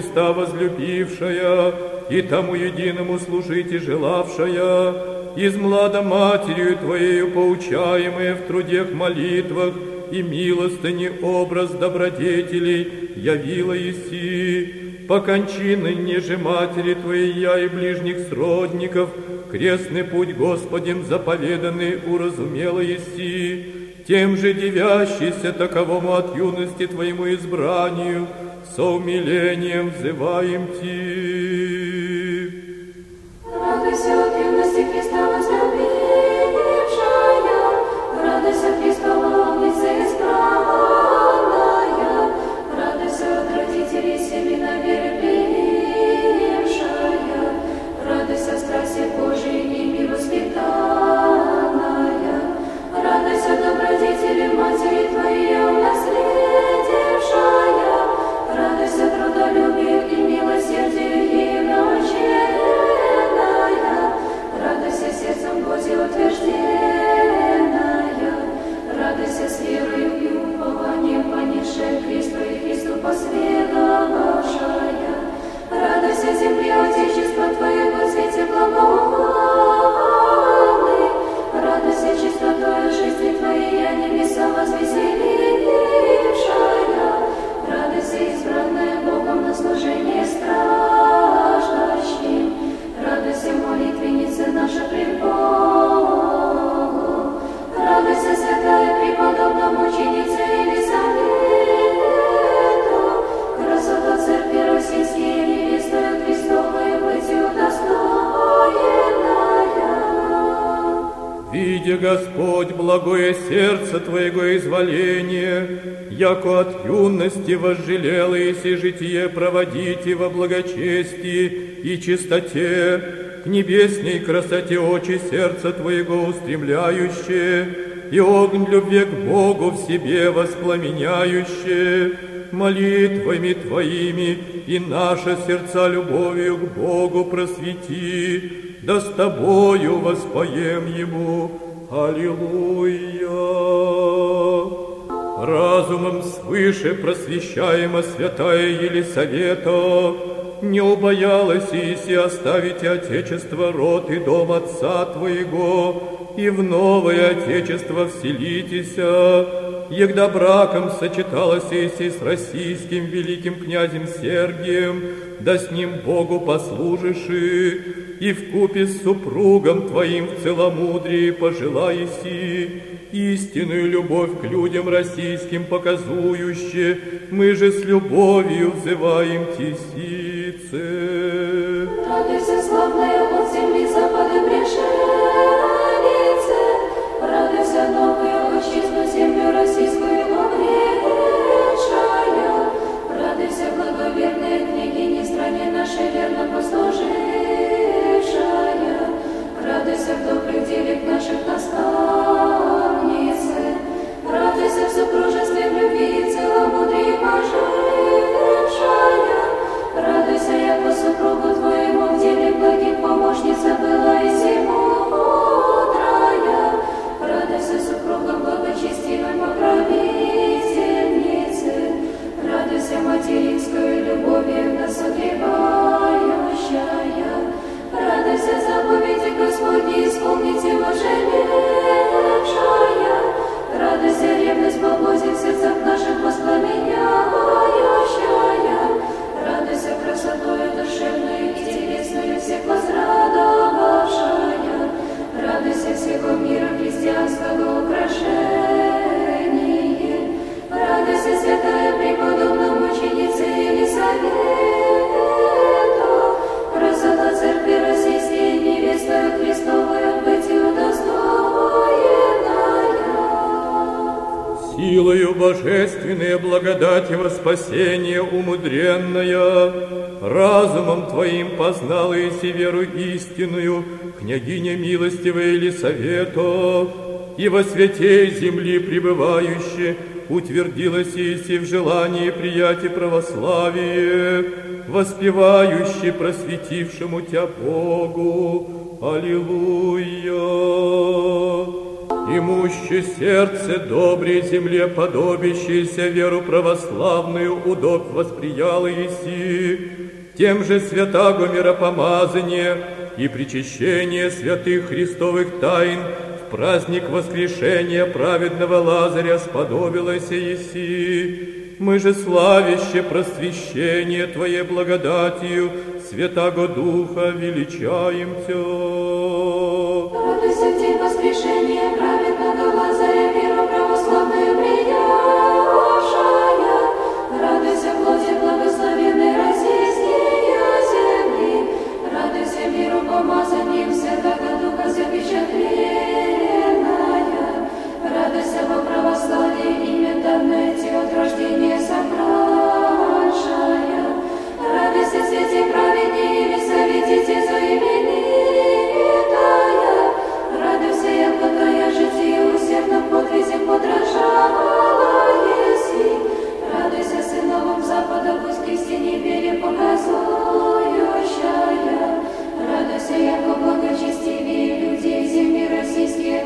Христа возлюбившая, и тому единому служить и желавшая, из млада матерью Твоею поучаемая в трудех молитвах и милостыне образ добродетелей явила еси, по кончины неже матери Твоей я и ближних сродников, крестный путь Господем заповеданный уразумела еси, тем же девящийся таковому от юности Твоему избранию, со умилением взываем Ти. Сердце Твоего изволения, яко от юности возжелела и житие проводите во благочестии и чистоте, к небесней красоте очи сердца Твоего устремляющее, и огонь любви к Богу в себе воспламеняющее, молитвами Твоими и наши сердца любовью к Богу просвети, да с Тобою воспоем Ему. Аллилуйя! Разумом свыше просвещаема святая Елисавета, не убоялась Иси оставить Отечество, род и дом Отца Твоего, и в новое Отечество вселитеся, егда браком сочеталась Иси с российским великим князем Сергием, да с ним Богу послужиши, и в купе с супругом твоим в целомудрии пожелаеси, истинную любовь к людям российским показующе, мы же с любовью взываем тесице. Радуйся, славная от земли запады пришельнице, радуйся, новую отчизну землю российскую обретшая, радуйся, благоверная княгиня стране нашей верно послужившая, радуйся в добрых делах наших наставнице, радуйся в супружестве в любви целомудрии пожившая, радуйся, я по супругу твоему в деле благих помощница была и мудрая, радуйся супругам благочестивой покровительнице, радуйся материнскую любовью нас согревающая, Господни исполните вожелевшая, радуйся ревность Богозин в сердцах наших воспламеняющая, радуйся красотою душевную и телесную всех возрадовавшая, радуйся всего мира христианского украшения, радуйся святая преподобная мученица Елисавета, Силою божественной благодати во спасение умудренная, разумом Твоим познала Иси веру истинную, княгиня милостивая Елисавета, и во святей земли пребывающе утвердилась Иси в желании приятия православие, воспевающе просветившему Тя Богу. Аллилуйя! Имуще сердце добрей земле подобящееся веру православную удоб восприяла Иси, тем же святаго миропомазание и причащение святых Христовых тайн в праздник воскрешения праведного Лазаря сподобилась Иси. Мы же славище просвещение Твоей благодатью, Святаго Духа величаем Тя. Радуйся в день воскрешения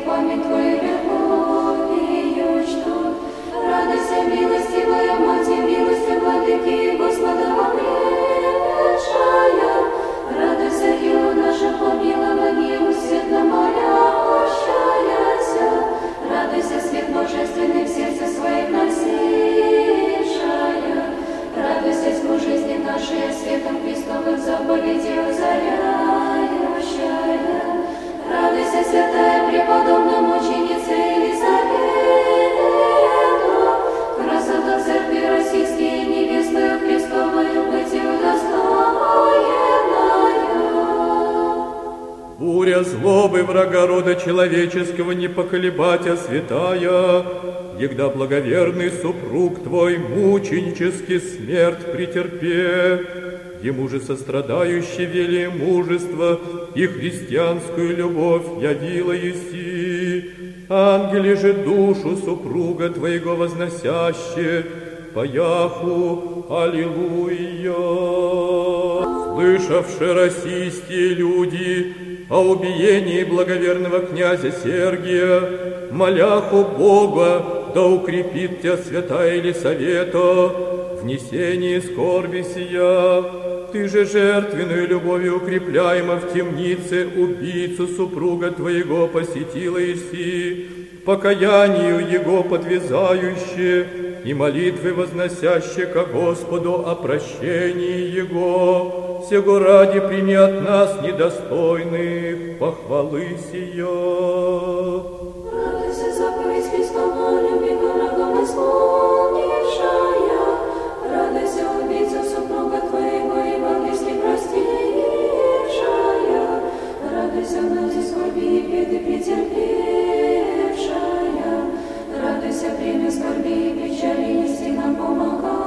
память твою любовью чтут. Радуйся, милостивая Мати, милостью человеческого не поколебать, а святая, егда благоверный супруг твой мученически смерть претерпе, ему же сострадающий велие мужество и христианскую любовь явила еси. Ангели же душу супруга твоего возносяще, паяху, Аллилуйя. Слышавши российские люди о убиении благоверного князя Сергия, моляху Бога, да укрепит тебя святая Елисавета, внесении скорби сия. Ты же жертвенную любовью укрепляема в темнице убийцу супруга твоего посетила Иси, покаянию Его подвязающие и молитвы возносящие ко Господу о прощении Его, сего ради прими от нас недостойных похвалы сия. Радуйся, заповедь Христова, люби врагом исполнившая. Радуйся, убийца супруга твоего и богиски простившая. Радуйся, вновь скорби и беды претерпевшая. Радуйся, время скорби и печали истинно помогающая.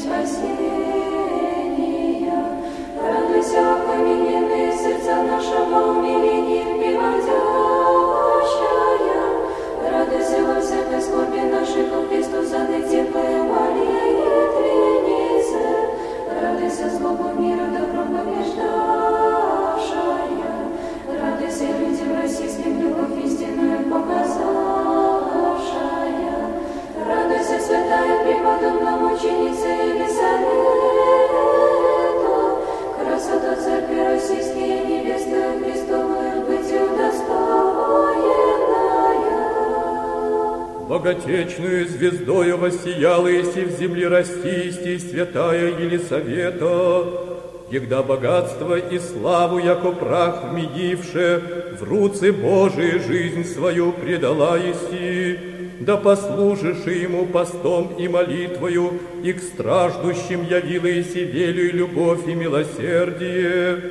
Спасения. Радуйся, окамененные сердца нашего умиления приводящая. Радуйся во всякой скорби нашей ко Христу задай теплая молитвенница. Радуйся злобу мира Богатечную звездою воссияла Иси в земле растисти, святая Елисавета, Егда богатство и славу, яко прах вмедивше, в руцы Божии жизнь свою предала Иси, да послужишь ему постом и молитвою, и к страждущим явила Иси велю и любовь и милосердие.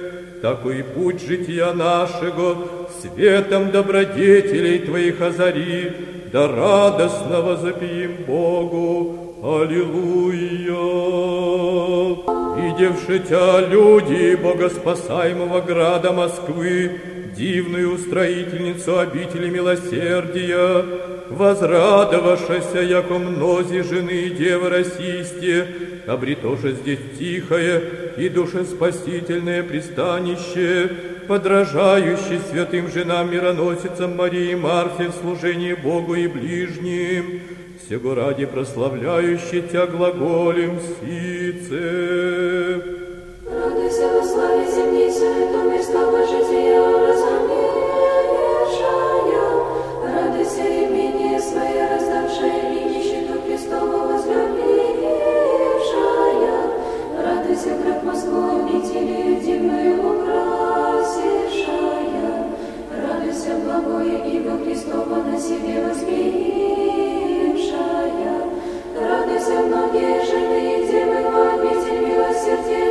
Такой путь жития нашего, светом добродетелей Твоих озари, да радостно возопием Богу. Аллилуйя! Видевши тя люди богоспасаемого града Москвы, дивную строительницу обители милосердия, возрадовавшася, яко мнози жены и девы российсте, обретоше здесь тихое и душеспасительное пристанище, подражающий святым женам мироносицам Марии и Марфе в служении Богу и ближним, всего ради прославляющий Тя глаголем сице. Радуйся во славе земли святого мирского жития разумевшая. Радуйся имение свое раздавшая и нищету Христову возлюбившая. Радуйся, град Москву обителью дивную Радуйся, благое иго Христово на себе возгибшая. Радуйся, многие жены девы обитель милосердия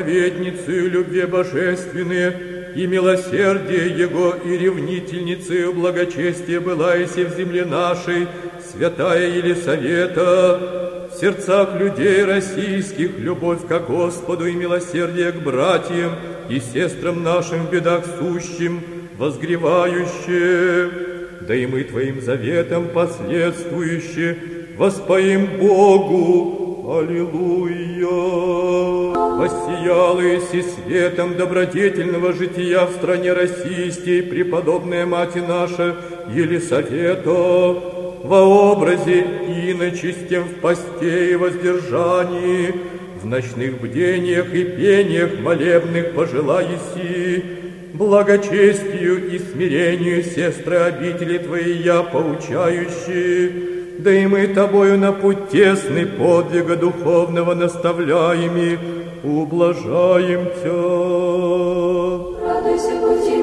проповедницы любви божественные и милосердие Его и ревнительницею благочестия была иси в земле нашей, святая Елисавета, в сердцах людей российских любовь ко Господу и милосердие к братьям и сестрам нашим в бедах сущим, возгревающие, да и мы Твоим заветом последствующие, воспоим Богу, Аллилуйя! Воссияла Иси светом добродетельного жития в стране российской, преподобная мать наша Елисавета, во образе иночистем в посте и воздержании, в ночных бдениях и пениях молебных пожелаеси, благочестию и смирению, сестры обители Твои я поучающие, да и мы Тобою на путь тесный подвига духовного наставляеми, ублажаем Тебя. Радуйся, пути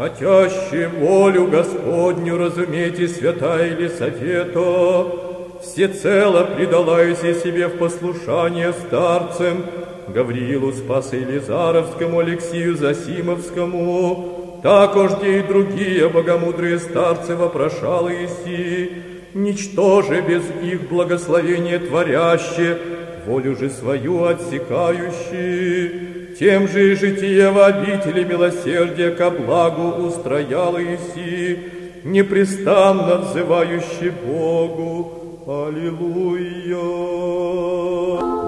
Хотящий волю Господню разумейте, святая Елисавета, всецело предалайся себе в послушание старцам, Гавриилу Спаса Елизаровскому, Алексию Засимовскому, також где и другие богомудрые старцы вопрошалы Иси, ничтоже без их благословения творяще, волю же свою отсекающие, тем же и житие в обители милосердия ко благу устроял Иси, непрестанно отзывающий Богу. Аллилуйя!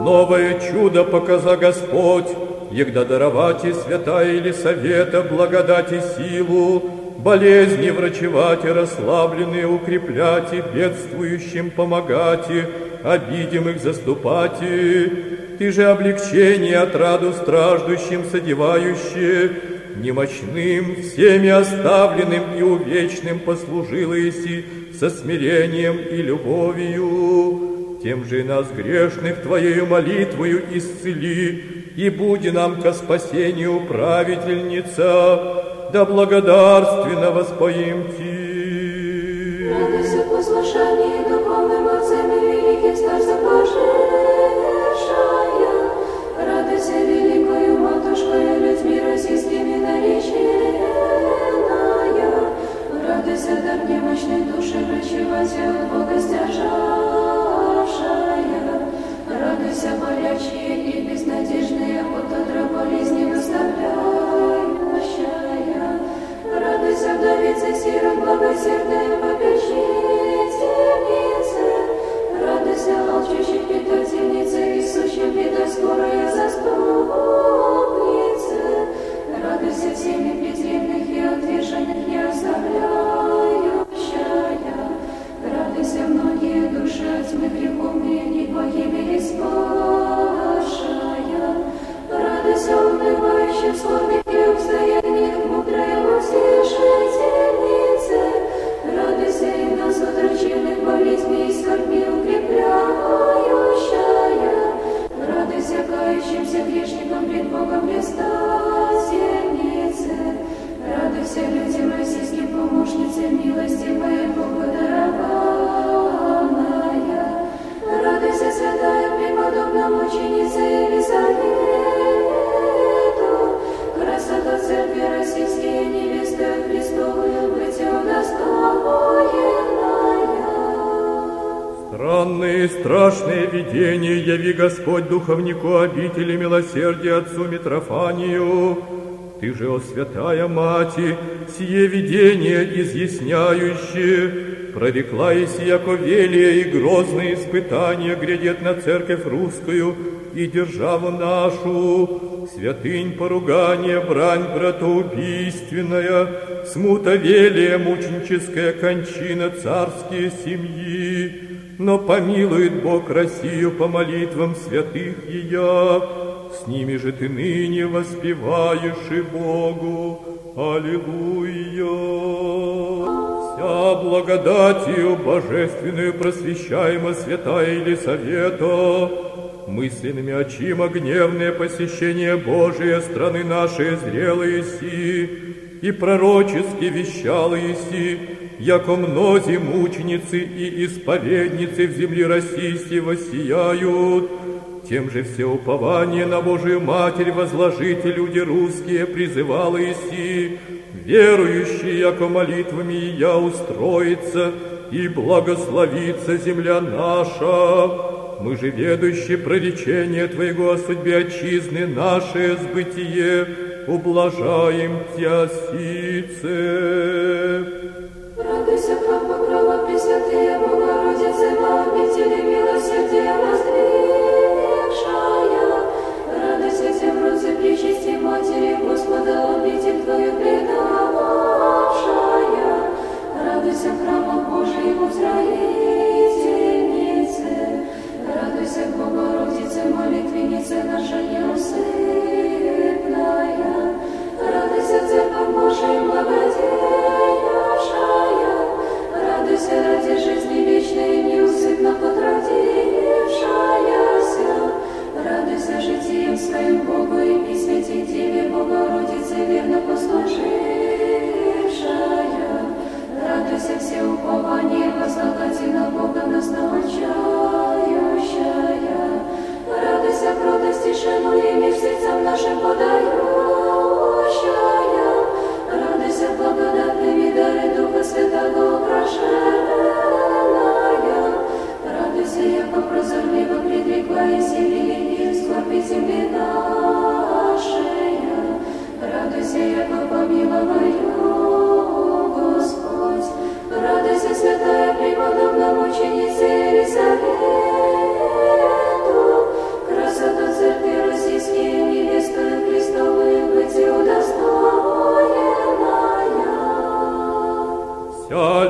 Новое чудо показа Господь, егда даровать и святая Елисавета благодать и силу, болезни врачевать и расслабленные укреплять и бедствующим помогать и обидимых заступать и ты же облегчение отраду страждущим содевающее, немощным, всеми оставленным и увечным послужила Иси со смирением и любовью. Тем же нас грешных Твоею молитвою исцели, и буди нам ко спасению правительница, да благодарственно воспоим Ти. Радуйся послушании духовным отцам и великих старцев пожившая. Радуйся великою матушкою людьми российскими всеми презренных и отверженных не оставляющая. Странные и страшные видения яви Господь духовнику обители милосердия отцу Митрофанию. Ты же, о святая Мати, сие видение изъясняющее, прорекла яко велие и грозные испытания грядет на церковь русскую, и державу нашу, святынь поругание, брань братоубийственная, смута велия, мученическая кончина царские семьи, но помилует Бог Россию по молитвам святых ее, с ними же ты ныне воспеваешь и Богу. Аллилуйя! Вся благодатью божественную просвещаема святая Елисавета, мысленными очима гневное посещение Божие страны нашей зрелые си, и пророчески вещала Иси, яко мнози мученицы и исповедницы в земле российской воссияют, тем же все упование на Божию Матерь возложите люди русские, призывала Иси, верующие, яко молитвами я устроится, и благословится земля наша. Мы же, ведущие проречение Твоего о судьбе отчизны нашей сбытие, ублажаем Тя сице. Радуйся, храм покрова Пресвятая Богородицы, во обители милосердия воздвигшая. Пречисти Матери Господа, обитель Твою предававшая. Радуйся, храма Божьему Израительнице. Радуйся, Богородице, молитвеннице наша неусыпная. Радуйся, Церковь Божия благодеявшая. Радуйся ради жизни вечной, неусыпно потрудившаяся. Радуйся житием своим Богу и Пресвятой Деве Богородице верно послужившая. Радуйся все упование возлагайте на Бога нас. Радуйся кротость тишину и мир сердцам нашим подающая. Радуйся благодатными дары Духа Святого украшенная. Радуйся, яко прозорливо предрекла и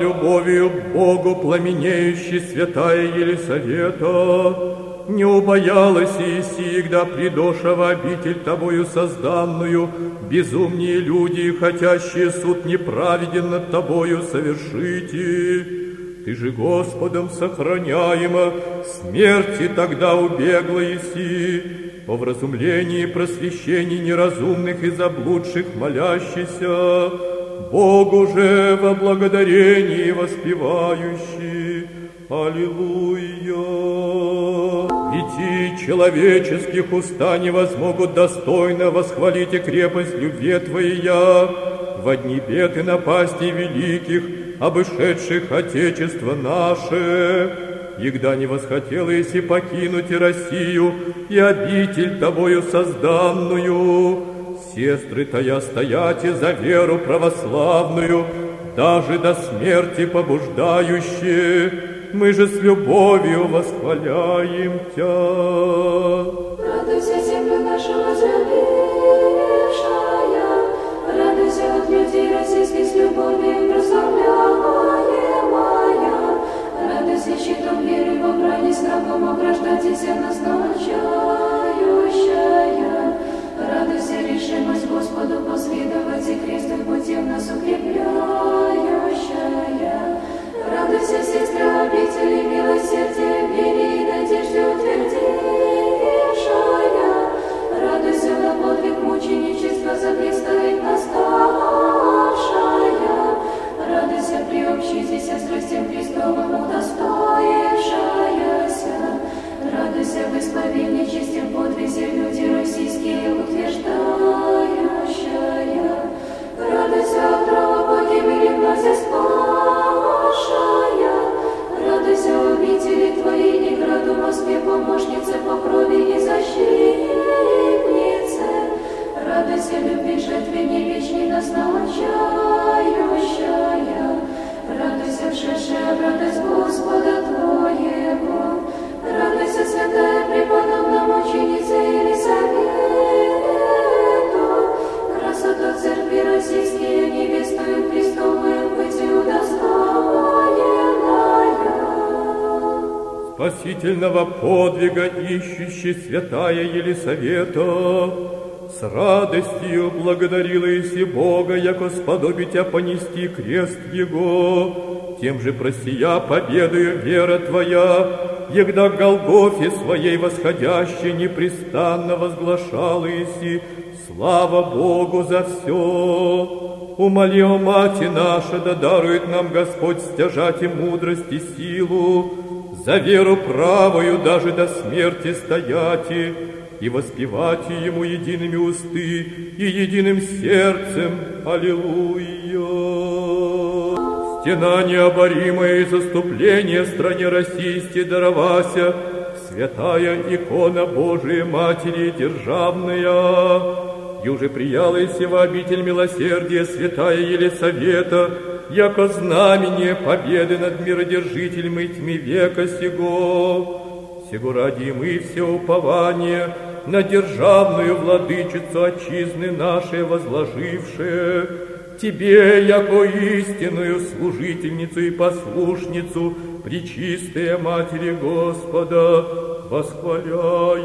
любовью Богу пламенеющей святая Елисавета, не убоялась и всегда придоша обитель тобою созданную, безумнее люди, хотящие суд неправеден над тобою совершите. Ты же Господом сохраняема, смерти тогда убегла Иси, по вразумлении и просвещении неразумных и заблудших молящийся, Богу же во благодарении воспевающий. Аллилуйя! Идти человеческих уста не возмогут достойно восхвалить и крепость любви Твоя, во дни бед и напасти великих, обышедших Отечество наше, Егда не восхотела Иси покинуть и Россию, и обитель Тобою созданную, сестры Тая стоять и за веру православную, даже до смерти побуждающие, мы же с любовью восхваляем Тя. Радуйся, землю нашу возлюбившая, радуйся от людей российских с любовью прославляемая, радуйся щитом веры во брани с рабом ограждайтеся нас научающая, радуйся решимость Господу последовать и крестных путем нас укрепляющая, радуйся, сестры обители милосердия, вере и надежде утвердившая, радуйся на подвиг мученичества за и наставшая, радуйся приобщитесь страстям Христовым удостоившаяся, радуйся в исповедничестве подвизе люди российские утверждающая, радуйся от права погибели вновь спасшая, обители Твоей и граду Москве помощнице по крови и защитнице, радуйся любви жертве не вечной нас научающая, радуйся вшедшая радость Господа спасительного подвига ищущий святая Елисавета, с радостью благодарила Иси Бога, яко сподоби тебя понести крест Его, тем же просия победою вера Твоя, егда Голгофе своей восходящей непрестанно возглашала Иси, слава Богу за все. Умоли, о Мати наша, да дарует нам Господь стяжать и мудрость и силу, за веру правою даже до смерти стоять и воспевать Ему едиными усты и единым сердцем. Аллилуйя! Стена необоримая и заступление стране российской даровася, святая икона Божией Матери державная, Юже прияла сего обитель милосердия святая Елисавета, яко знамение победы над миродержителем и тьми века сего. Сего ради мы все упование на державную владычицу отчизны нашей возложившие, Тебе, яко истинную служительницу и послушницу, Пречистая Матери Господа, восхваляем.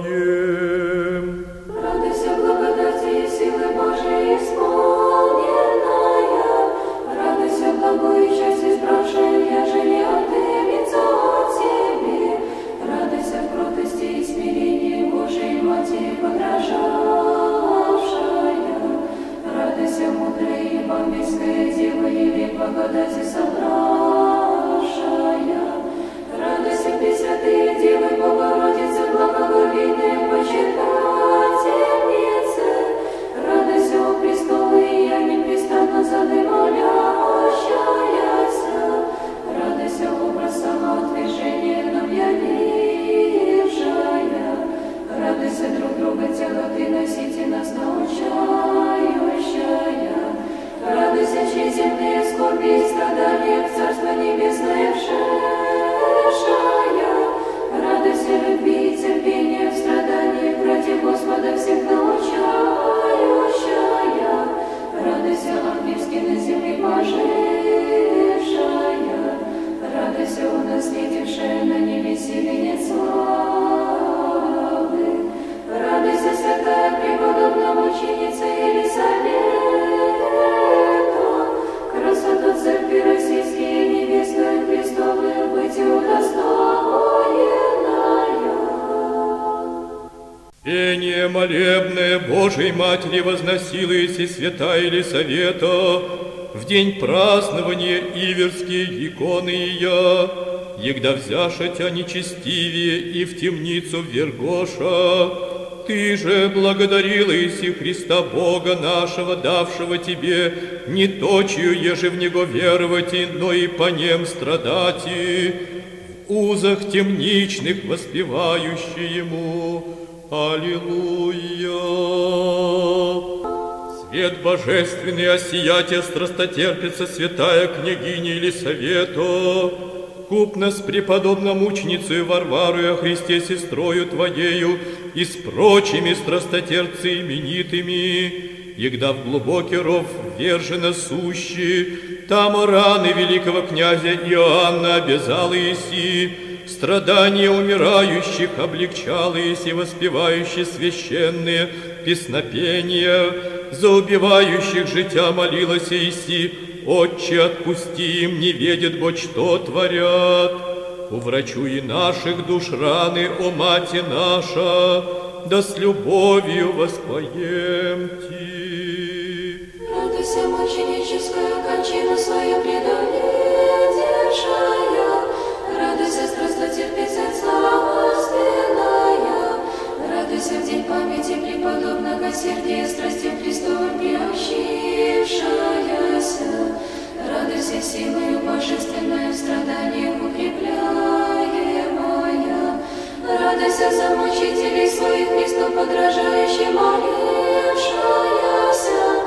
Дева, или благодати собравшая, радуйся, Пресвятые Девы, Богородицы, благоговейная почитательница, радуйся, о престолы, и я непрестанно задымолящаяся, радуйся, образ самоотвержения нам явившая, радуйся, друг друга тело ты носите нас научающая, радуйся, чьи земные скорби и страдания Царство Небесное вшедшая, радуйся, любви Божией Матери возносилась и святая Елисавета в день празднования Иверские иконы ее, егда взяша тя нечестивее и в темницу ввергоша, ты же благодарила Иси Христа Бога нашего, давшего тебе не точью, еже в Него веровать, но и по нем страдать, и в узах темничных воспевающий Ему. Аллилуйя! Свет божественный осиятия страстотерпится святая княгиня Елисавета, купно с преподобной мученицей Варварой о Христе сестрою Твоею и с прочими страстотерцы именитыми, егда в глубокий ров вержено сущи, там раны великого князя Иоанна обязала Иси, страдания умирающих облегчала Иси, воспевающие священные песнопения, за убивающих життя молилась Иси, Отче, отпусти им, не ведет Бог, что творят. Уврачуй наших душ раны, о Мати наша, да с любовью воспоем Ти. Радуйся, мученическая кончина свою предоведешая, памяти преподобного сердия страсти Христова приобщившаяся, радуйся силою божественной в страданиях укрепляемая, радуйся за мучителей своих Христу подражающий молившаяся,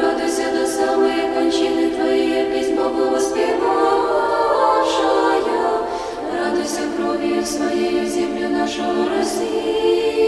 радуйся до самой кончины Твоей, песнь Богу воспевавшая, радуйся кровью своей землю нашу разлившая,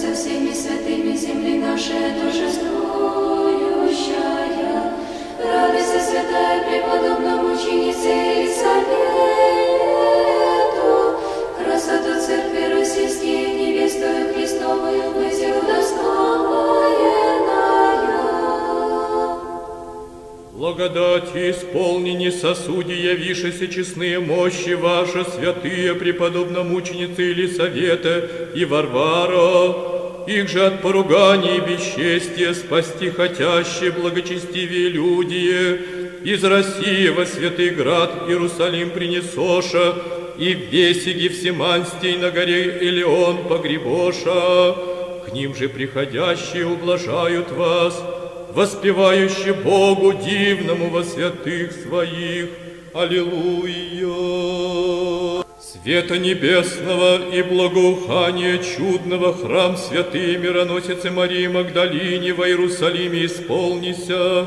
со всеми святыми земли нашей торжествующая. Радуйся, святая преподобная мученица Елисавету, красоту церкви российские, невестою Христовую быть удостоенная. Благодати исполнени сосуди, явишися честные мощи ваши, святые преподобномученицы Елисавета и Варвара, их же от поруганий и бесчестия спасти хотящие благочестивые люди, из России во святый град Иерусалим принесоша, и в Весиге всеманстей на горе Элеон погребоша, к ним же приходящие ублажают вас, воспевающие Богу дивному во святых своих. Аллилуйя! Света небесного и благоухания чудного храм святые мироносицы Марии Магдалине во Иерусалиме исполнися,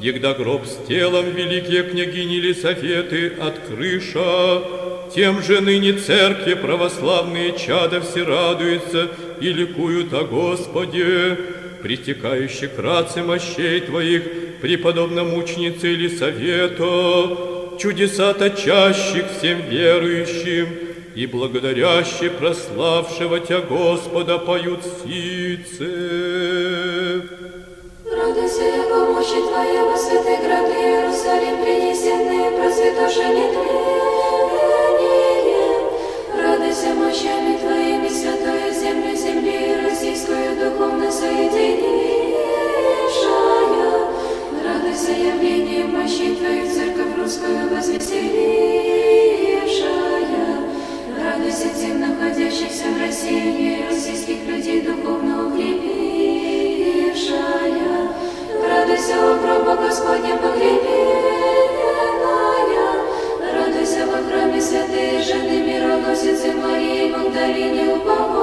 Егда гроб с телом великие княгини Елисаветы открыша, тем же ныне церкви православные чада все радуются и ликуют о Господе, притекающих рацы мощей Твоих, преподобно мученицы Елисавета, чудеса точащих всем верующим, и благодаряще прославшего Тя Господа поют сицы. Радуйся, яко мощи Твоя во святый град Иерусалим принесенные просветошение тление. Радуйся мощами Твоими святую землю земли российскую духовно соединившая. Радуйся явлением мощи Твоих церковь русскую возвеселившая. Радуйся тем находящихся в России российских людей духовно укрепившая. Радуйся, о гроба Господня погребенная. Радуйся во храме святые жены мироносицы Марии Магдалине упокоенная.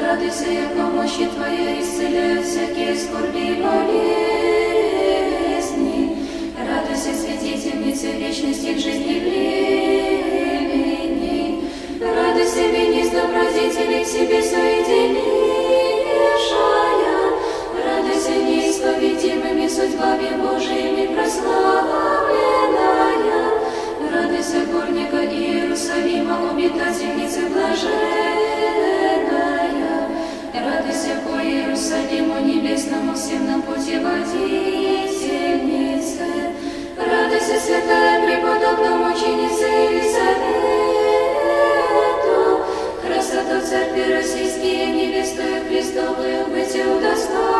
Радуйся, яко мощи Твоя исцеляют всякие скорби и болезни. Святительница вечности в жизни времени. Радуйся, вени с добродетелей к себе соединившая. Радуйся, неисповедимыми судьбами Божиими прославленная. Радуйся, горника Иерусалима, обитательница блаженная. Радуйся по Иерусалиму небесному всем на пути водительнице. Радуйся, святая преподобная мученица Елисавету, красоту церкви российские, невестою Христовую быть удостоенная.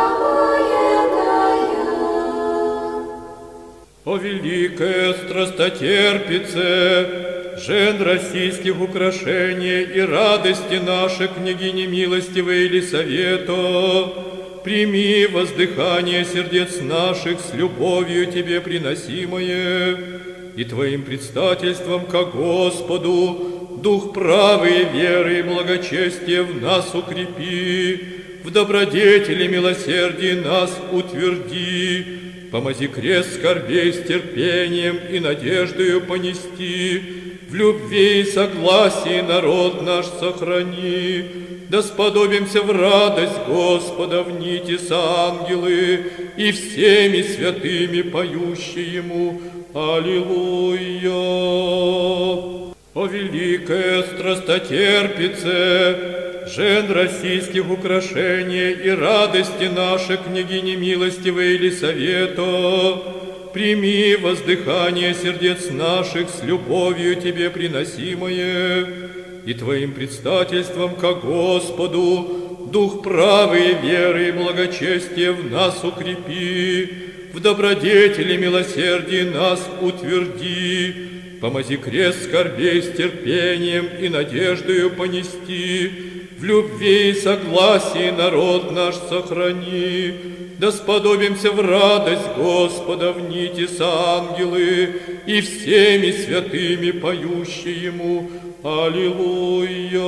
О великая страстотерпице, жен российских украшений и радости нашей княгини милостивой Елисавета, прими воздыхание сердец наших с любовью Тебе приносимое, и Твоим предстательством ко Господу. Дух правой веры и благочестия в нас укрепи, в добродетели милосердии нас утверди, помози крест скорбей с терпением и надеждою понести, в любви и согласии народ наш сохрани, да сподобимся в радость Господа в нити с ангелы и всеми святыми поющие Ему Аллилуйя. О великая страстотерпице, жен российских украшений и радости нашей княгини милостивой Елисавета, прими воздыхание сердец наших с любовью Тебе приносимое, и Твоим предстательством ко Господу Дух правой веры и благочестия в нас укрепи, в добродетели милосердии нас утверди, помози крест скорбей с терпением и надеждою понести, в любви и согласии народ наш сохрани, да сподобимся в радость Господа в нити ангелы и всеми святыми поющие Ему Аллилуйя.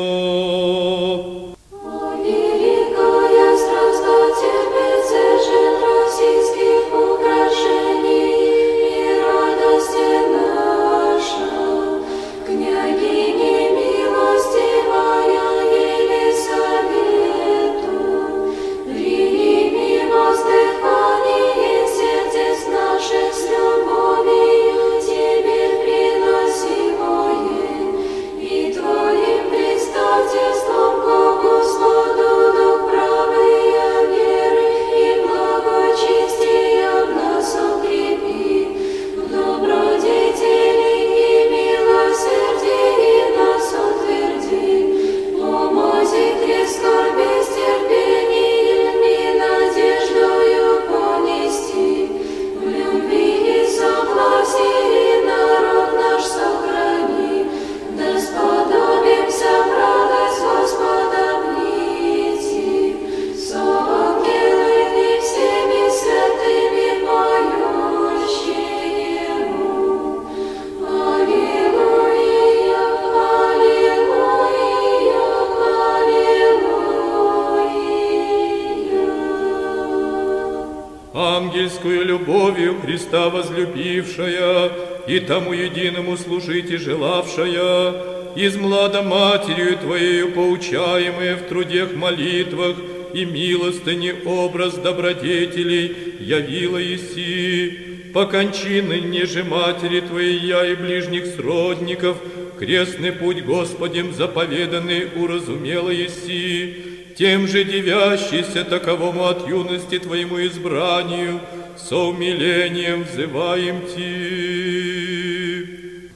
Христа возлюбившая, и тому единому служить и желавшая, из млада матерью Твоею поучаемые в трудех молитвах и милостыне образ добродетелей явила Иси, по кончины неже матери Твоей я и ближних сродников, крестный путь Господем заповеданный уразумела Иси, тем же девящийся таковому от юности Твоему избранию, со умилением взываем Ти.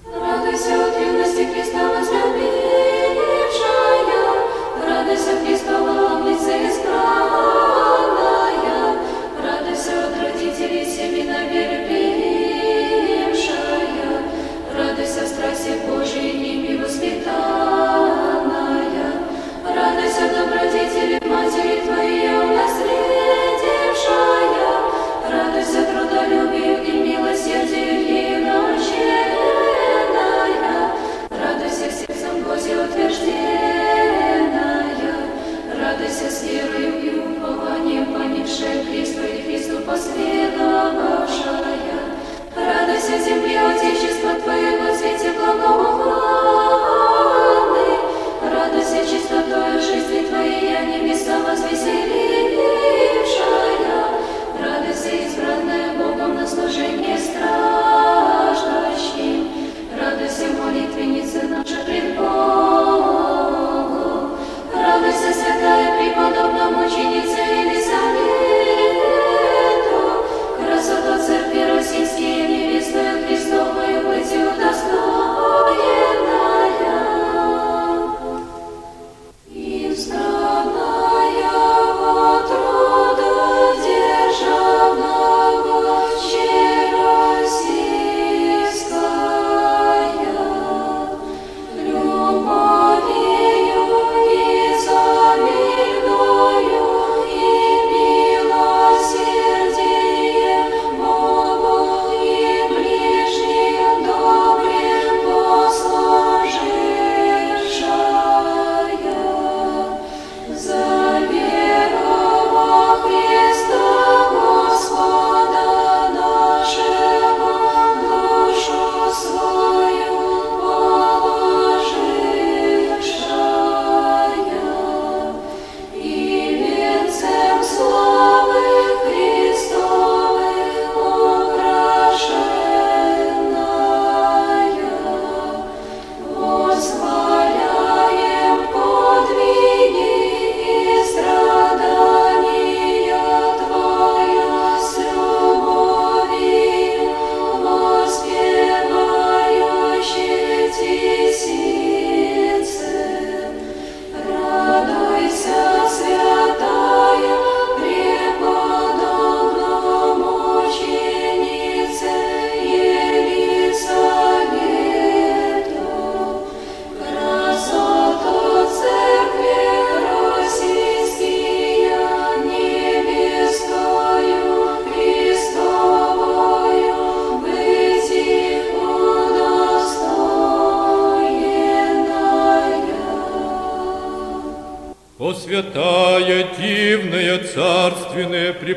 Радуйся радуйся святая преподобная мученица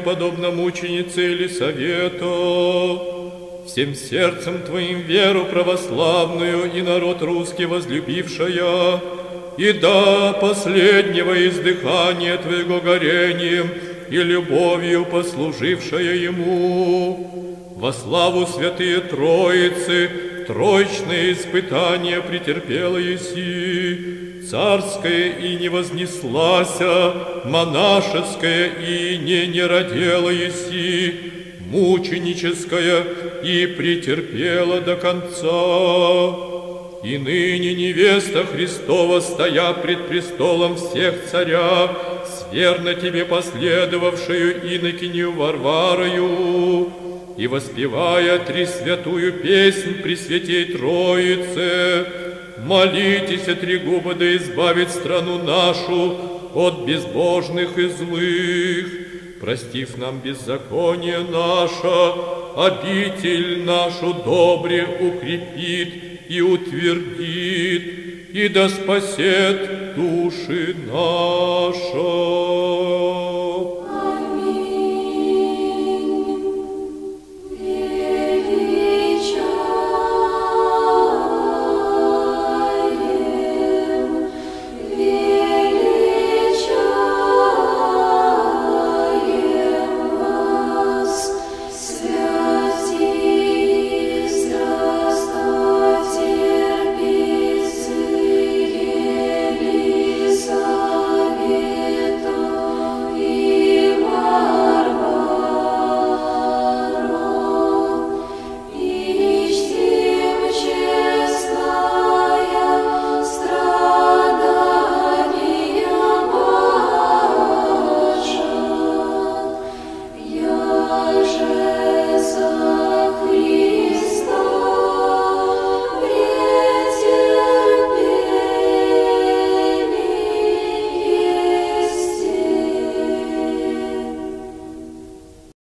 царственная, преподобная мученица Елисавета, всем сердцем Твоим веру православную и народ русский возлюбившая, и до последнего издыхания Твоего горением и любовью послужившая Ему, во славу святые Троицы, троечные испытания претерпела Еси, царская и не вознеслася, монашеская и не не родила Еси, мученическая и претерпела до конца. И ныне невеста Христова, стоя пред престолом всех царя, с верно тебе последовавшую инокиню Варварою, и воспевая три святую песнь при святей Троице, молитесь три губа да избавить страну нашу от безбожных и злых, простив нам беззаконие наше, обитель нашу добре укрепит и утвердит, и да спасет души наша.